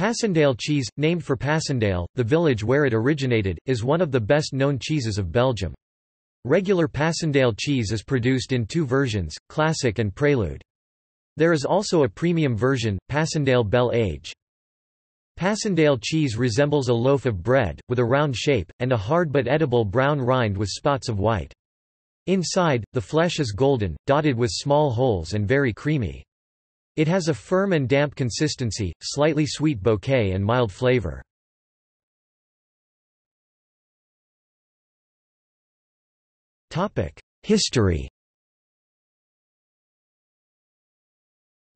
Passendale cheese, named for Passendale, the village where it originated, is one of the best-known cheeses of Belgium. Regular Passendale cheese is produced in two versions, Classic and Prelude. There is also a premium version, Passendale Bel Age. Passendale cheese resembles a loaf of bread, with a round shape, and a hard but edible brown rind with spots of white. Inside, the flesh is golden, dotted with small holes and very creamy. It has a firm and damp consistency, slightly sweet bouquet and mild flavor. History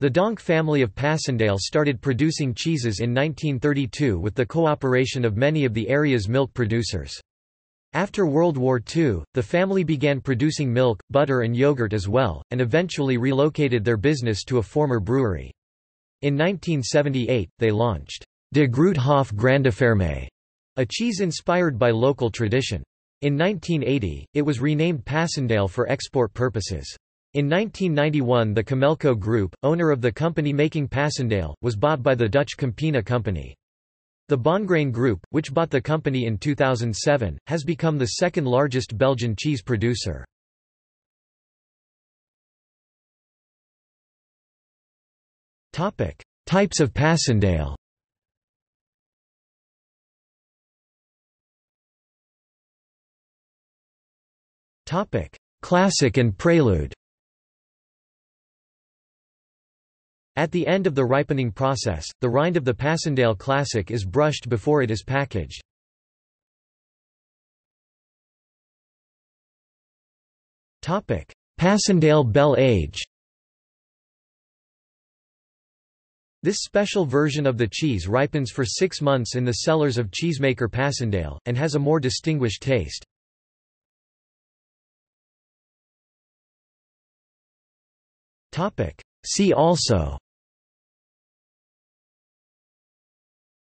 The Donk family of Passendale started producing cheeses in 1932 with the cooperation of many of the area's milk producers. After World War II, the family began producing milk, butter and yogurt as well, and eventually relocated their business to a former brewery. In 1978, they launched De Groot Hof Grandeferme, a cheese inspired by local tradition. In 1980, it was renamed Passendale for export purposes. In 1991 the Camelco Group, owner of the company making Passendale, was bought by the Dutch Campina Company. The Bongrain Group, which bought the company in 2007, has become the second largest Belgian cheese producer. Types of Passendale Classic and Prelude At the end of the ripening process, the rind of the Passendale Classic is brushed before it is packaged. Passendale Bel Age This special version of the cheese ripens for six months in the cellars of cheesemaker Passendale, and has a more distinguished taste. See also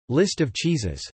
List of cheeses